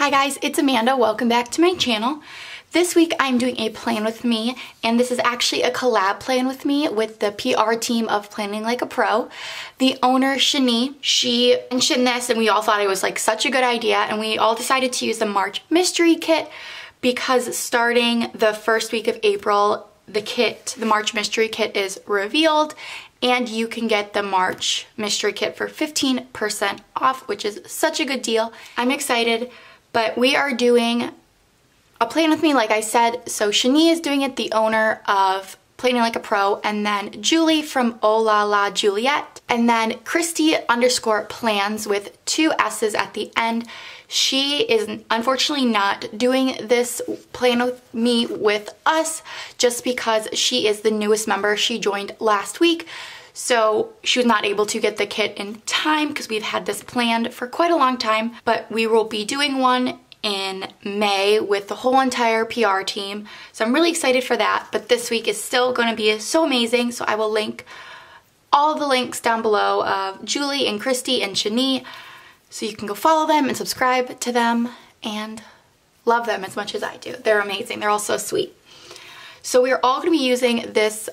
Hi guys, it's Amanda. Welcome back to my channel. This week I'm doing a plan with me and this is actually a collab plan with me with the PR team of Planning Like a Pro. The owner, Shany, she mentioned this and we all thought it was like such a good idea and we all decided to use the March mystery kit because starting the first week of April, the kit, the March mystery kit is revealed and you can get the March mystery kit for 15% off, which is such a good deal. I'm excited. But we are doing a plan with me, like I said. So Shany is doing it, the owner of Planning Like a Pro, and then Juli from Oh La La Juliet, and then Kristi underscore plans with two S's at the end. She is unfortunately not doing this plan with me with us just because she is the newest member. She joined last week. So she was not able to get the kit in time because we've had this planned for quite a long time, but we will be doing one in May with the whole entire PR team. So I'm really excited for that, but this week is still going to be so amazing. So I will link all the links down below of Juli and Kristi and Shany so you can go follow them and subscribe to them and love them as much as I do. They're amazing. They're all so sweet. So we're all going to be using this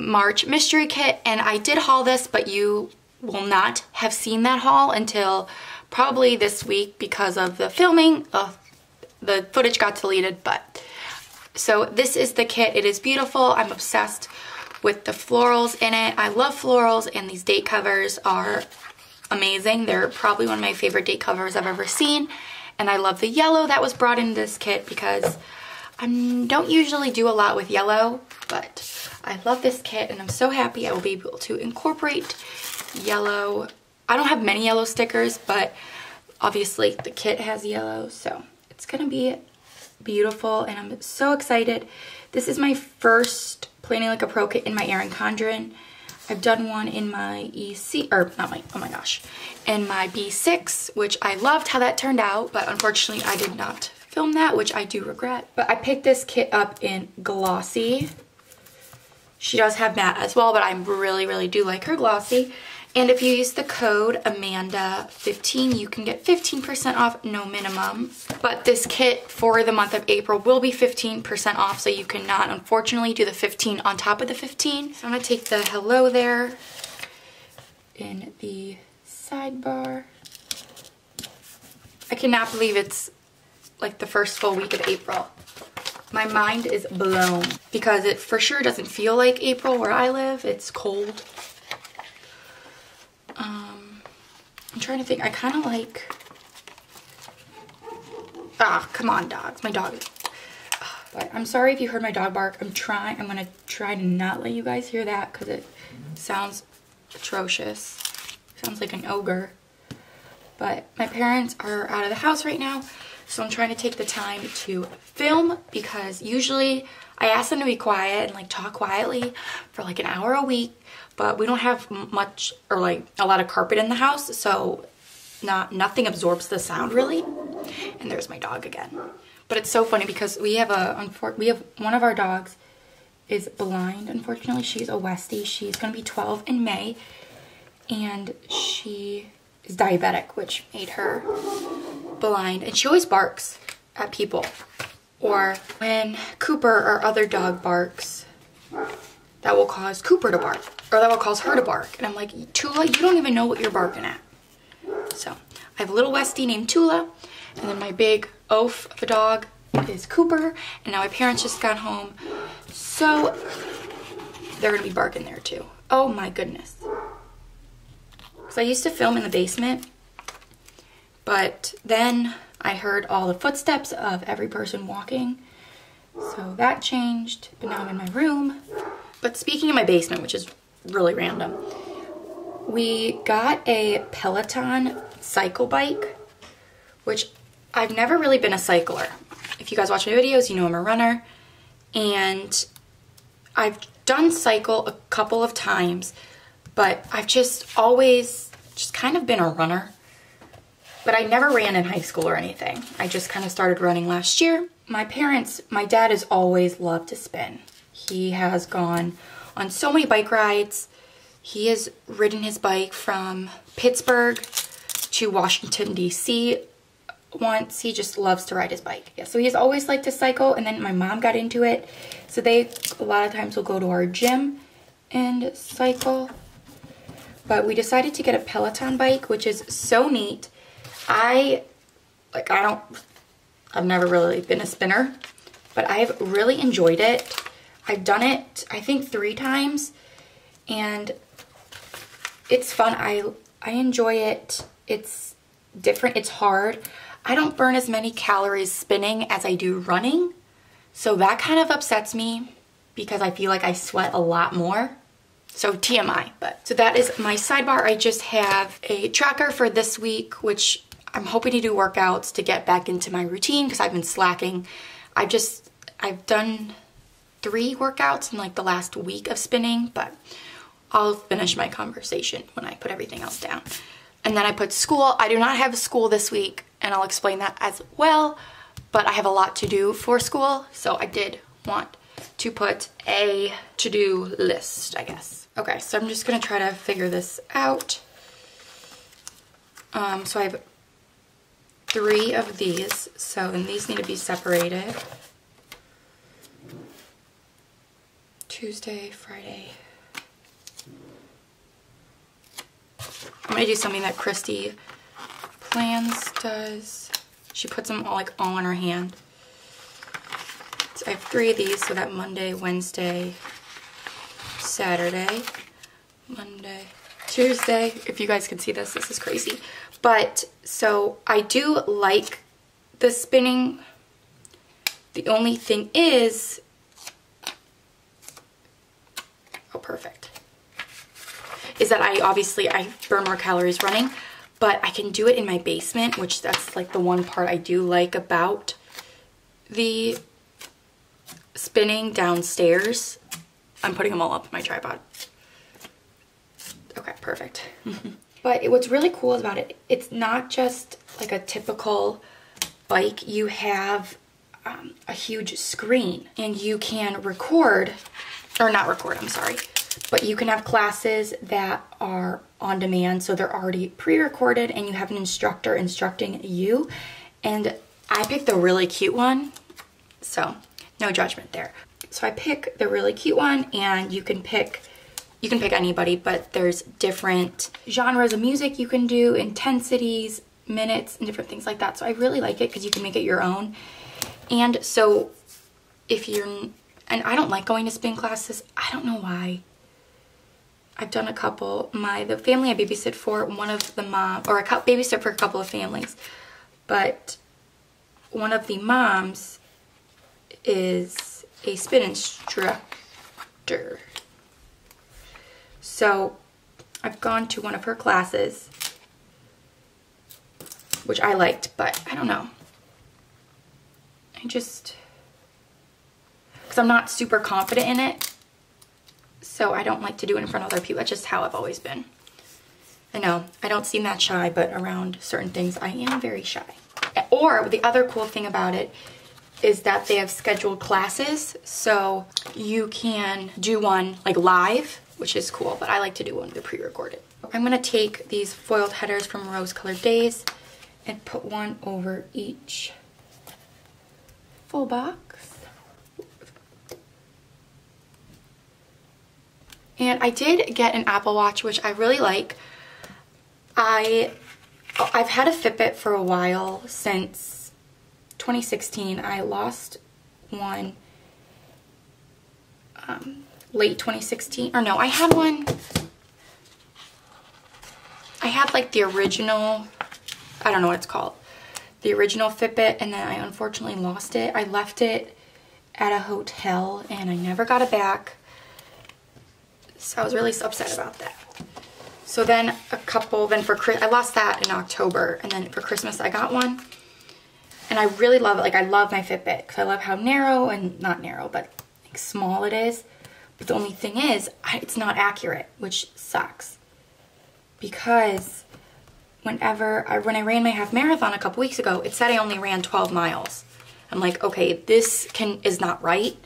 March mystery kit and I did haul this but you will not have seen that haul until probably this week because of the filming. Uh, the footage got deleted but so this is the kit. It is beautiful. I'm obsessed with the florals in it. I love florals and these date covers are amazing. They're probably one of my favorite date covers I've ever seen and I love the yellow that was brought in this kit because I don't usually do a lot with yellow but I love this kit and I'm so happy I will be able to incorporate yellow. I don't have many yellow stickers, but obviously the kit has yellow, so it's gonna be beautiful and I'm so excited. This is my first Planning Like a Pro kit in my Erin Condren. I've done one in my EC, or not my, oh my gosh, in my B6, which I loved how that turned out, but unfortunately I did not film that, which I do regret. But I picked this kit up in Glossy, she does have matte as well, but I really, really do like her glossy. And if you use the code AMANDA15, you can get 15% off, no minimum. But this kit for the month of April will be 15% off, so you cannot, unfortunately, do the 15 on top of the 15. So I'm gonna take the hello there in the sidebar. I cannot believe it's like the first full week of April. My mind is blown because it for sure doesn't feel like April where I live. It's cold. Um, I'm trying to think. I kind of like... Ah, come on, dogs. My dog. But I'm sorry if you heard my dog bark. I'm trying. I'm to try to not let you guys hear that because it sounds atrocious. Sounds like an ogre. But my parents are out of the house right now. So I'm trying to take the time to film because usually I ask them to be quiet and like talk quietly for like an hour a week, but we don't have much or like a lot of carpet in the house, so not nothing absorbs the sound really. And there's my dog again. But it's so funny because we have a we have one of our dogs is blind. Unfortunately, she's a Westie. She's going to be 12 in May and she is diabetic, which made her blind and she always barks at people. Or when Cooper, or other dog, barks, that will cause Cooper to bark. Or that will cause her to bark. And I'm like, Tula, you don't even know what you're barking at. So I have a little Westie named Tula. And then my big oaf of a dog is Cooper. And now my parents just got home. So they're to be barking there too. Oh my goodness. Because I used to film in the basement but then I heard all the footsteps of every person walking. So that changed, but now I'm in my room. But speaking of my basement, which is really random, we got a Peloton cycle bike, which I've never really been a cycler. If you guys watch my videos, you know I'm a runner. And I've done cycle a couple of times, but I've just always just kind of been a runner. But I never ran in high school or anything. I just kind of started running last year. My parents, my dad has always loved to spin. He has gone on so many bike rides. He has ridden his bike from Pittsburgh to Washington, D.C. once. He just loves to ride his bike. Yeah, so he's always liked to cycle and then my mom got into it. So they a lot of times will go to our gym and cycle. But we decided to get a Peloton bike, which is so neat. I, like I don't, I've never really been a spinner, but I've really enjoyed it. I've done it, I think three times and it's fun. I, I enjoy it. It's different. It's hard. I don't burn as many calories spinning as I do running. So that kind of upsets me because I feel like I sweat a lot more. So TMI, but so that is my sidebar. I just have a tracker for this week, which I'm hoping to do workouts to get back into my routine because I've been slacking. I've just, I've done three workouts in like the last week of spinning, but I'll finish my conversation when I put everything else down. And then I put school. I do not have school this week, and I'll explain that as well, but I have a lot to do for school, so I did want to put a to-do list, I guess. Okay, so I'm just gonna try to figure this out. Um, so I have three of these, so and these need to be separated. Tuesday, Friday, I'm gonna do something that Kristi plans does. She puts them all like all in her hand. So I have three of these, so that Monday, Wednesday, Saturday, Monday, Tuesday. If you guys can see this, this is crazy. But so I do like the spinning. The only thing is, oh, perfect is that I obviously, I burn more calories running, but I can do it in my basement, which that's like the one part I do like about the spinning downstairs. I'm putting them all up my tripod. Perfect. but what's really cool about it, it's not just like a typical bike. You have um, a huge screen and you can record, or not record, I'm sorry, but you can have classes that are on demand, so they're already pre-recorded and you have an instructor instructing you. And I picked the really cute one, so no judgment there. So I pick the really cute one and you can pick you can pick anybody, but there's different genres of music you can do, intensities, minutes, and different things like that. So I really like it because you can make it your own. And so if you're, and I don't like going to spin classes. I don't know why. I've done a couple. My the family I babysit for, one of the mom or I babysit for a couple of families, but one of the moms is a spin instructor. So I've gone to one of her classes, which I liked, but I don't know. I just, because I'm not super confident in it, so I don't like to do it in front of other people. That's just how I've always been. I know, I don't seem that shy, but around certain things, I am very shy. Or the other cool thing about it is that they have scheduled classes, so you can do one like live, which is cool, but I like to do one of the pre-recorded. I'm gonna take these foiled headers from Rose Colored Daze and put one over each full box. And I did get an Apple Watch, which I really like. I, I've had a Fitbit for a while since 2016. I lost one um, late 2016. Or no, I had one. I had like the original, I don't know what it's called. The original Fitbit and then I unfortunately lost it. I left it at a hotel and I never got it back. So I was really upset about that. So then a couple, then for, I lost that in October. And then for Christmas, I got one. And I really love it. Like I love my Fitbit because I love how narrow and not narrow, but like small it is. But the only thing is, it's not accurate, which sucks. Because whenever I, when I ran my half marathon a couple weeks ago, it said I only ran 12 miles. I'm like, okay, this can is not right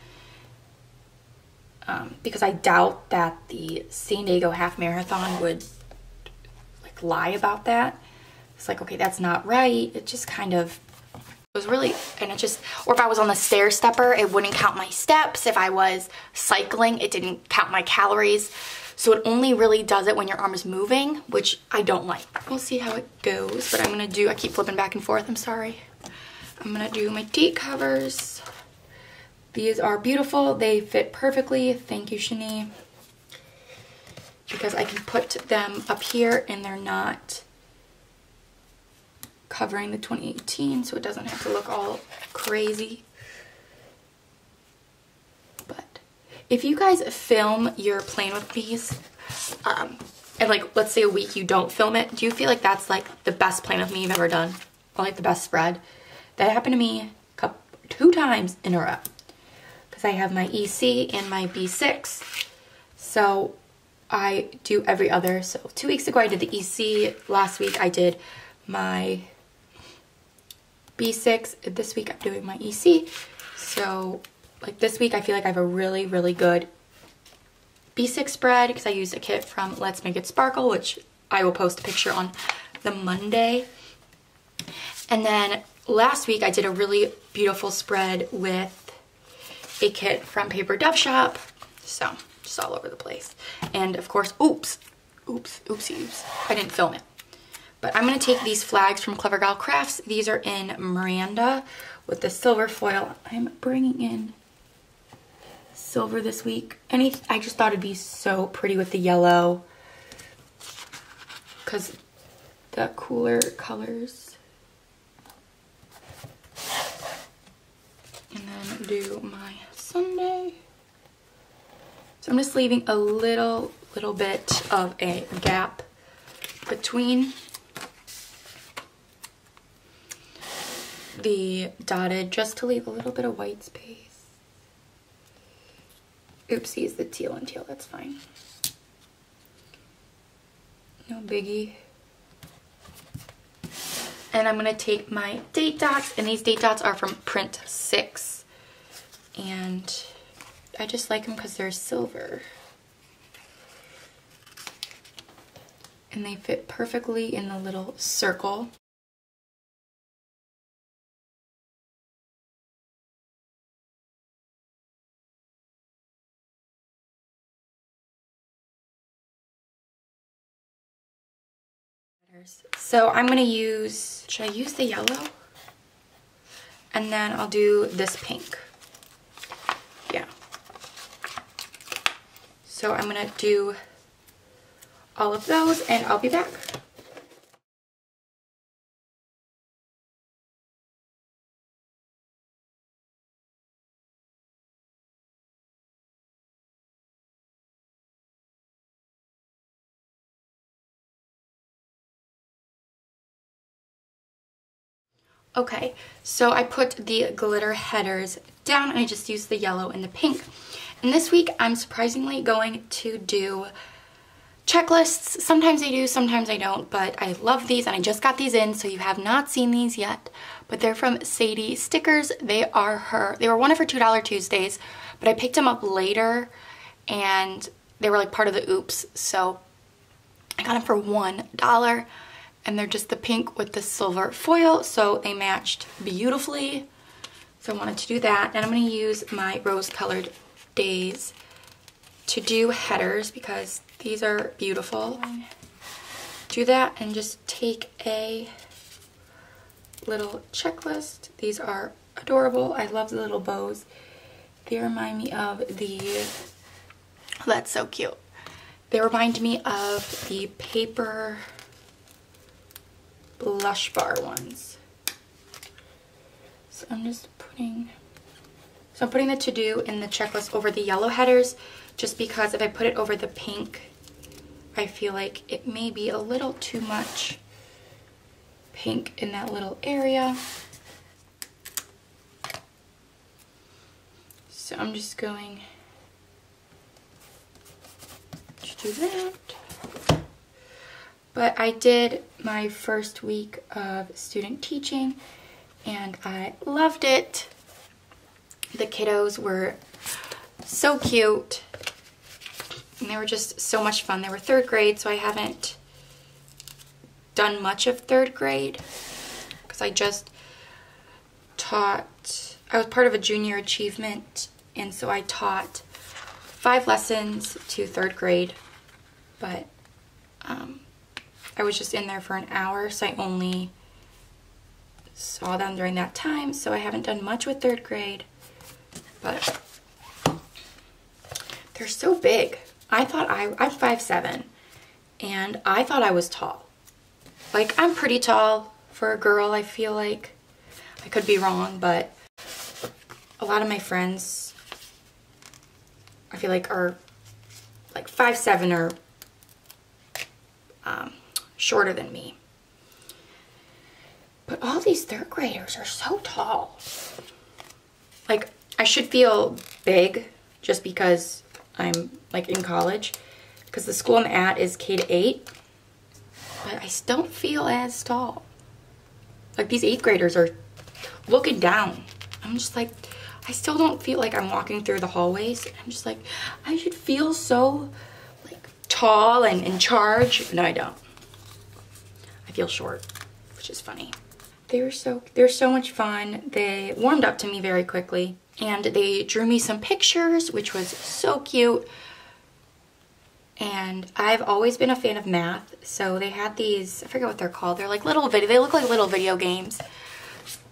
um, because I doubt that the San Diego half marathon would like lie about that. It's like, okay, that's not right. It just kind of it was really, and it just, or if I was on the stair stepper, it wouldn't count my steps. If I was cycling, it didn't count my calories. So it only really does it when your arm is moving, which I don't like. We'll see how it goes, but I'm gonna do, I keep flipping back and forth, I'm sorry. I'm gonna do my date covers. These are beautiful. They fit perfectly. Thank you, Shany. Because I can put them up here and they're not covering the 2018 so it doesn't have to look all crazy. But if you guys film your plan with these, um, and like let's say a week you don't film it, do you feel like that's like the best plan with me you've ever done? Or like the best spread? That happened to me couple, two times in a row. Because I have my EC and my B6. So I do every other. So two weeks ago I did the EC. Last week I did my B6. This week I'm doing my EC. So like this week I feel like I have a really, really good B6 spread because I used a kit from Let's Make It Sparkle, which I will post a picture on the Monday. And then last week I did a really beautiful spread with a kit from Paper Dove Shop. So just all over the place. And of course, oops, oops, oopsie, oops. I didn't film it. But I'm going to take these flags from Clever Gal Crafts. These are in Miranda with the silver foil. I'm bringing in silver this week. Any, I just thought it'd be so pretty with the yellow because the cooler colors. And then do my Sunday. So I'm just leaving a little, little bit of a gap between the dotted just to leave a little bit of white space. Oopsies, the teal and teal, that's fine. No biggie. And I'm gonna take my date dots, and these date dots are from Print 6. And I just like them because they're silver. And they fit perfectly in the little circle. So I'm gonna use, should I use the yellow? And then I'll do this pink. Yeah. So I'm gonna do all of those and I'll be back. Okay, so I put the glitter headers down and I just used the yellow and the pink. And this week I'm surprisingly going to do checklists. Sometimes I do, sometimes I don't, but I love these and I just got these in, so you have not seen these yet. But they're from Sadie Stickers. They are her, they were one of her $2 Tuesdays, but I picked them up later and they were like part of the oops. So I got them for $1 and they're just the pink with the silver foil so they matched beautifully. So I wanted to do that. And I'm going to use my rose colored daze to do headers because these are beautiful. Do that and just take a little checklist. These are adorable. I love the little bows. They remind me of the that's so cute. They remind me of the paper Lush Bar ones. So I'm just putting, so I'm putting the to-do in the checklist over the yellow headers just because if I put it over the pink, I feel like it may be a little too much pink in that little area. So I'm just going to do that. But I did my first week of student teaching and I loved it. The kiddos were so cute and they were just so much fun. They were third grade, so I haven't done much of third grade because I just taught, I was part of a junior achievement and so I taught five lessons to third grade, but um, I was just in there for an hour, so I only saw them during that time, so I haven't done much with third grade, but they're so big. I thought I, I'm 5'7", and I thought I was tall. Like, I'm pretty tall for a girl, I feel like. I could be wrong, but a lot of my friends, I feel like, are like 5'7", or um, shorter than me. But all these third graders are so tall. Like, I should feel big just because I'm like in college. Because the school I'm at is K to 8. But I don't feel as tall. Like these 8th graders are looking down. I'm just like, I still don't feel like I'm walking through the hallways. I'm just like, I should feel so like tall and in charge. No, I don't. Feel short, which is funny. They were so, they're so much fun. They warmed up to me very quickly and they drew me some pictures, which was so cute. And I've always been a fan of math, so they had these, I forget what they're called. They're like little video, they look like little video games,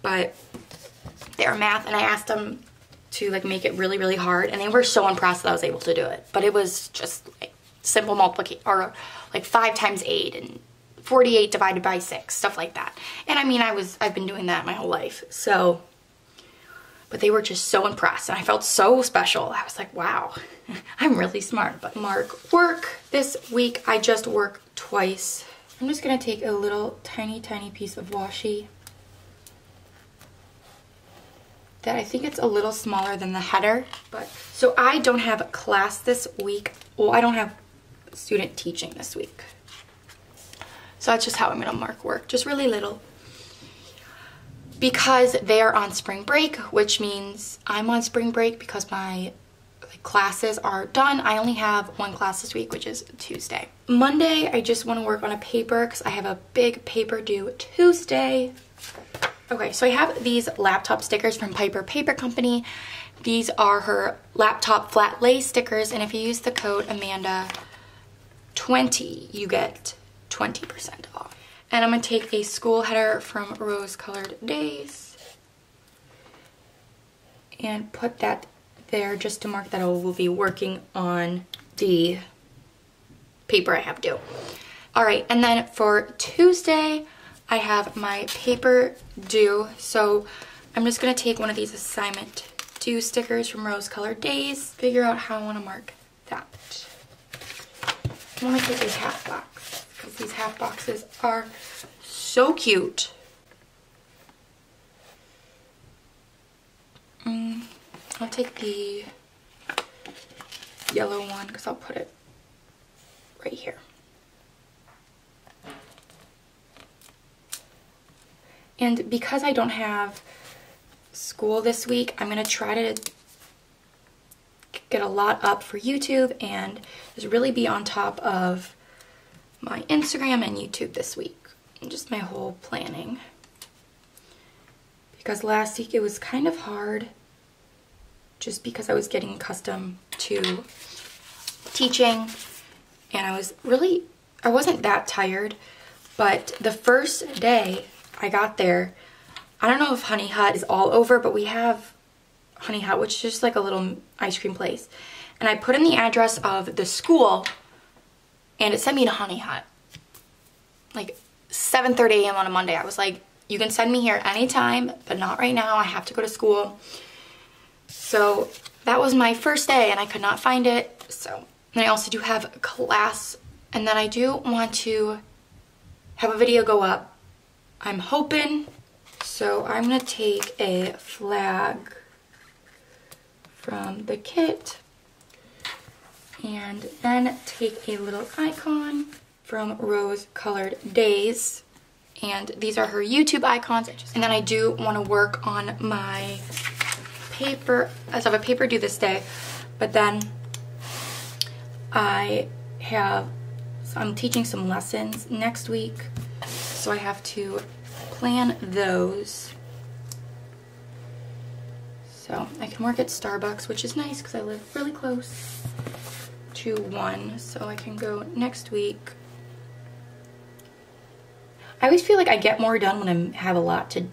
but they're math and I asked them to like make it really, really hard and they were so impressed that I was able to do it. But it was just like simple multiplication or like five times eight and 48 divided by 6, stuff like that. And I mean, I was, I've been doing that my whole life. So, but they were just so impressed and I felt so special. I was like, wow, I'm really smart. But Mark, work this week, I just work twice. I'm just gonna take a little tiny, tiny piece of washi that I think it's a little smaller than the header. But so I don't have class this week. Well, I don't have student teaching this week. So that's just how I'm gonna mark work, just really little. Because they are on spring break, which means I'm on spring break because my classes are done. I only have one class this week, which is Tuesday. Monday, I just wanna work on a paper because I have a big paper due Tuesday. Okay, so I have these laptop stickers from Piper Paper Company. These are her laptop flat lay stickers, and if you use the code Amanda20, you get 20% off. And I'm gonna take a school header from Rose Colored Daze and put that there just to mark that I will be working on the paper I have due. All right, and then for Tuesday, I have my paper due. So I'm just gonna take one of these assignment due stickers from Rose Colored Daze, figure out how I wanna mark that. I'm gonna take a half box these half boxes are so cute. Mm, I'll take the yellow one because I'll put it right here. And because I don't have school this week, I'm going to try to get a lot up for YouTube and just really be on top of my Instagram and YouTube this week. And just my whole planning. Because last week it was kind of hard just because I was getting accustomed to teaching and I was really, I wasn't that tired, but the first day I got there, I don't know if Honey Hut is all over, but we have Honey Hut, which is just like a little ice cream place. And I put in the address of the school and it sent me to Honey Hut. Like 7.30 a.m. on a Monday. I was like, you can send me here anytime, but not right now. I have to go to school. So that was my first day and I could not find it. So, and I also do have class and then I do want to have a video go up. I'm hoping. So I'm gonna take a flag from the kit and then take a little icon from Rose Colored Daze. And these are her YouTube icons. And then I do want to work on my paper, as have a paper due this day, but then I have, so I'm teaching some lessons next week. so I have to plan those. So I can work at Starbucks, which is nice because I live really close to one, so I can go next week. I always feel like I get more done when I have a lot to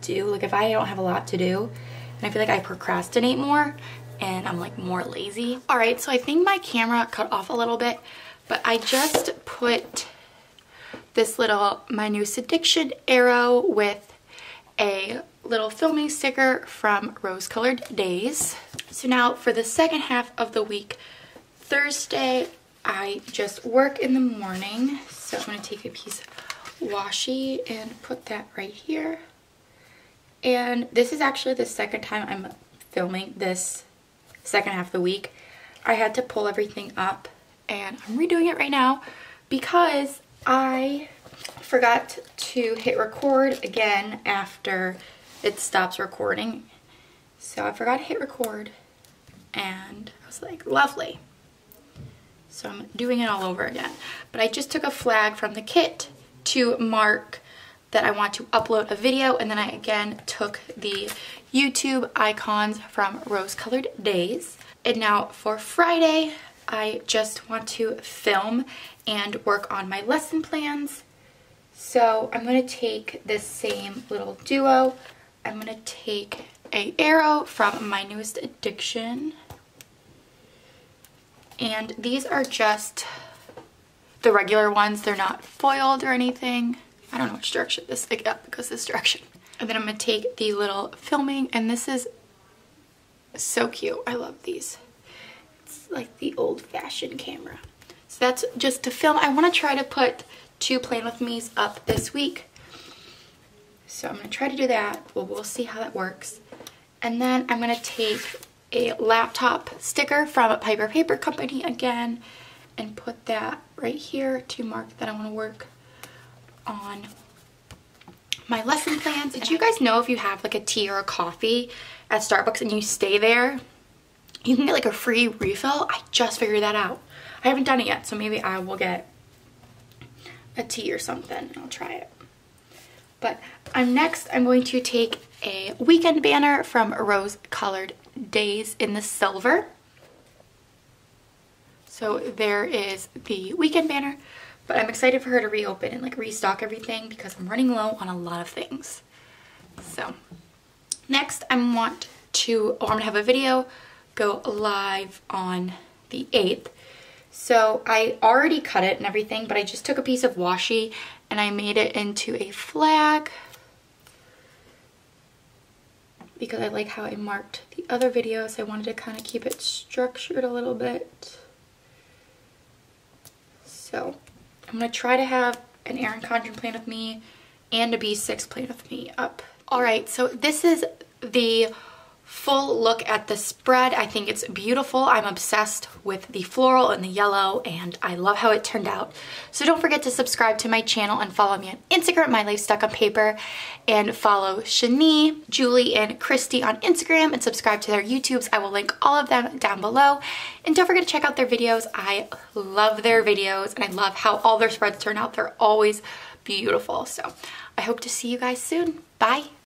do. Like if I don't have a lot to do, and I feel like I procrastinate more and I'm like more lazy. All right, so I think my camera cut off a little bit, but I just put this little My Newest Addiction arrow with a little filming sticker from Rose Colored Daze. So now for the second half of the week, Thursday, I just work in the morning. So I'm gonna take a piece of washi and put that right here. And this is actually the second time I'm filming this second half of the week. I had to pull everything up and I'm redoing it right now because I forgot to hit record again after it stops recording. So I forgot to hit record and I was like, lovely. So I'm doing it all over again. But I just took a flag from the kit to mark that I want to upload a video and then I again took the YouTube icons from Rose Colored Daze. And now for Friday, I just want to film and work on my lesson plans. So I'm to take this same little duo. I'm to take a arrow from my newest addiction. And these are just the regular ones. They're not foiled or anything. I don't know which direction this, yeah, because this direction. And then I'm gonna take the little filming and this is so cute. I love these. It's like the old fashioned camera. So that's just to film. I wanna try to put two Plan With Me's up this week. So I'm gonna try to do that. Well, we'll see how that works. And then I'm gonna take a laptop sticker from Piper Paper Company again and put that right here to mark that I wanna work on my lesson plans. Did you guys know if you have like a tea or a coffee at Starbucks and you stay there, you can get like a free refill? I just figured that out. I haven't done it yet, so maybe I will get a tea or something I'll try it. But I'm next, I'm going to take a weekend banner from Rose Colored Daze in the silver. So there is the weekend banner. But I'm excited for her to reopen and like restock everything because I'm running low on a lot of things. So next I want to, oh, I'm gonna have a video go live on the 8th. So I already cut it and everything, but I just took a piece of washi and I made it into a flag because I like how I marked the other videos. I wanted to kind of keep it structured a little bit. So I'm going to try to have an Erin Condren plan with me and a B6 plan with me up. All right, so this is the full look at the spread. I think it's beautiful. I'm obsessed with the floral and the yellow and I love how it turned out. So don't forget to subscribe to my channel and follow me on Instagram, My Life Stuck on Paper, and follow Shany, Juli, and Kristi on Instagram and subscribe to their YouTubes. I will link all of them down below. And don't forget to check out their videos. I love their videos and I love how all their spreads turn out. They're always beautiful. So I hope to see you guys soon. Bye.